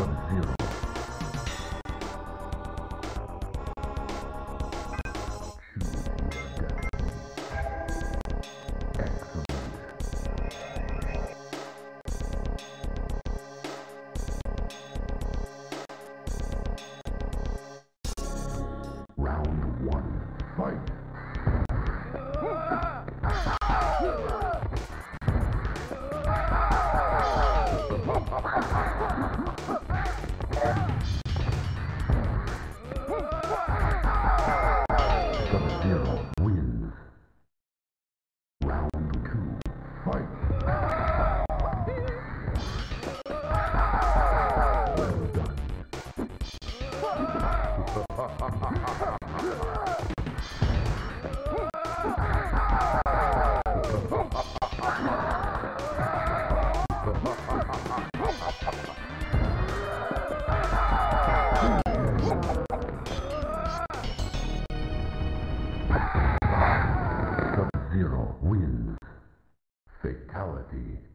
Sub-Zero. Round one. Fight. Fight. Fatality.